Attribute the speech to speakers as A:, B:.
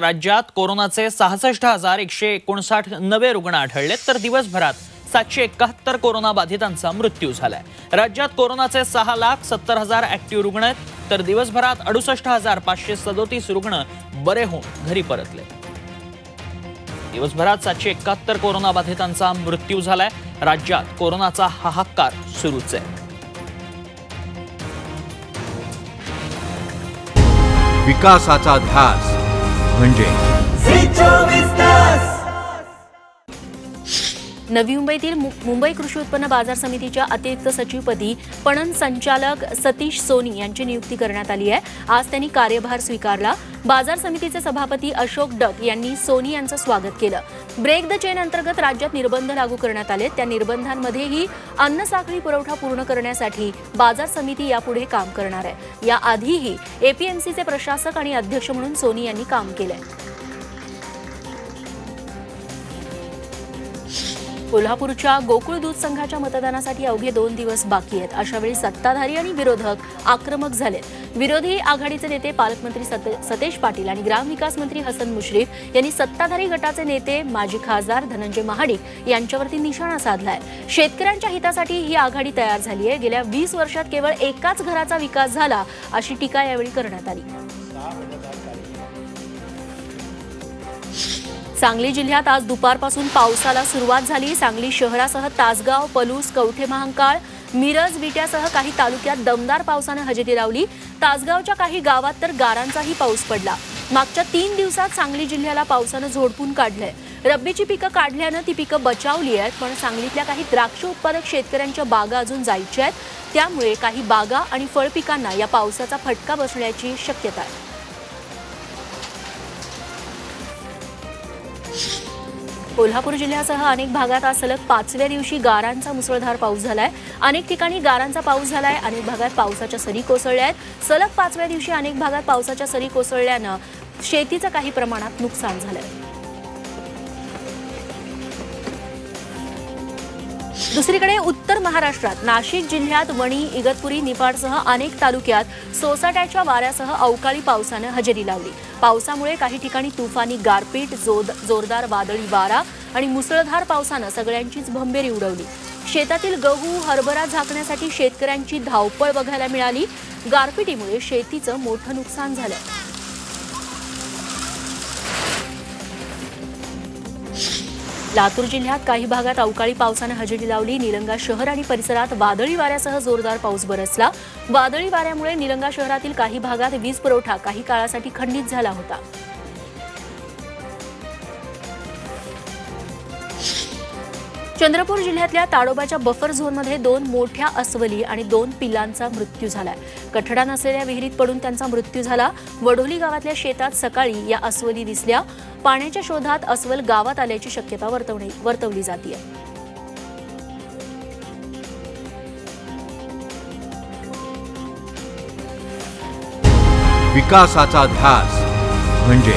A: राज्यात कोरोनाचे सहासष्ट हजार एकशे एकोणसाठ नवे रुग्ण आढळले तर दिवसभरात सातशे एकाहत्तर कोरोना बाधितांचा मृत्यू झालाय. राज्यात कोरोनाचे सहा लाख सत्तर हजार ऍक्टिव्ह रुग्ण आहेत तर दिवसभरात अडुसष्ट हजार पाचशे सदोतीस रुग्ण बरे होऊन घरी परतले. दिवसभरात सातशे एकाहत्तर कोरोना बाधितांचा मृत्यू झालाय राज्यात कोरोनाचा हाहाकार सुरूच आहे.
B: विकासाचा ध्यास. म्हणजे
C: नवी मुंबईतील मु- मुंबई कृषी उत्पन्न बाजार समितीच्या अतिरिक्त सचिवपदी पणन संचालक सतीश सोनी यांची नियुक्ती करण्यात आली आहे. आज त्यांनी कार्यभार स्वीकारला. बाजार समितीचे सभापती अशोक डक यांनी सोनी यांचं स्वागत केलं. ब्रेक द चेन अंतर्गत राज्यात निर्बंध लागू करण्यात आले त्या निर्बंधांमध्येही अन्न साखळी पुरवठा पूर्ण करण्यासाठी बाजार समिती यापुढे काम करणार आहे. याआधीही एपीएमसीचे प्रशासक आणि अध्यक्ष म्हणून सोनी यांनी काम केलंय. कोल्हापूरच्या गोकुळ दूध संघाच्या मतदानासाठी अवघे दोन दिवस बाकी आहेत. अशावेळी सत्ताधारी आणि विरोधक आक्रमक झालेत. विरोधी आघाडीचे नेते पालकमंत्री सते- सतेज पाटील आणि ग्रामविकास मंत्री हसन मुश्रीफ यांनी सत्ताधारी गटाचे नेते माजी खासदार धनंजय महाडिक यांच्यावरती निशाणा साधलाय. शेतकऱ्यांच्या हितासाठी ही आघाडी तयार झाली आहे गेल्या वीस वर्षात केवळ एकाच घराचा विकास झाला अशी टीका यावेळी करण्यात आली. सांगली जिल्ह्यात आज दुपारपासून पावसाला सुरुवात झाली. सांगली शहरासह तासगाव पलूस कवठे महांकाळ मिरज विट्यासह काही तालुक्यात दमदार पावसानं हजेरी लावली. तासगावच्या काही गावात तर गारांचाही पाऊस पडला. मागच्या तीन दिवसात सांगली जिल्ह्याला पावसानं झोडपून काढलंय. रब्बीची पिकं काढल्यानं ती पिकं बचावली आहेत पण सांगलीतल्या काही द्राक्ष उत्पादक शेतकऱ्यांच्या बागा अजून जायच्या आहेत. त्यामुळे काही बागा आणि फळपिकांना या पावसाचा फटका बसण्याची शक्यता आहे. कोल्हापूर जिल्ह्यासह अनेक भागात आज सलग पाचव्या दिवशी गारांचा मुसळधार पाऊस झालाय. अनेक ठिकाणी गारांचा पाऊस झालाय. अनेक भागात पावसाच्या सरी कोसळल्या आहेत. सलग पाचव्या दिवशी अनेक भागात पावसाच्या सरी कोसळल्यानं शेतीचं काही प्रमाणात नुकसान झालंय. दुसरीकडे उत्तर महाराष्ट्रात नाशिक जिल्ह्यात वणी इगतपुरी निफाडसह अनेक तालुक्यात सोसाट्याच्या वाऱ्यासह अवकाळी पावसानं हजेरी लावली. पावसामुळे काही ठिकाणी तुफानी गारपीट जोद जोरदार वादळी वारा आणि मुसळधार पावसानं सगळ्यांचीच भंबेरी उडवली. शेतातील गहू हरभरा झाकण्यासाठी शेतकऱ्यांची धावपळ बघायला मिळाली. गारपिटीमुळे शेतीचं मोठं नुकसान झालं. लातूर जिल्ह्यात काही भागात अवकाळी पावसानं हजेरी लावली. निलंगा शहर आणि परिसरात वादळी वाऱ्यासह जोरदार पाऊस बरसला. वादळी वाऱ्यामुळे निलंगा शहरातील काही भागात वीज पुरवठा काही काळासाठी खंडित झाला होता. चंद्रपूर जिल्ह्यातल्या ताडोबाच्या बफर झोनमध्ये दोन मोठ्या अस्वली आणि दोन पिलांचा मृत्यू झालाय. कठडा नसलेल्या विहिरीत पडून त्यांचा मृत्यू झाला. वडोली गावातल्या शेतात सकाळी या अस्वली दिसल्या. पाण्याच्या शोधात अस्वल गावात आल्याची शक्यता वर्तवणे वर्तवली जाते
B: विकासाचा ध्यास म्हणजे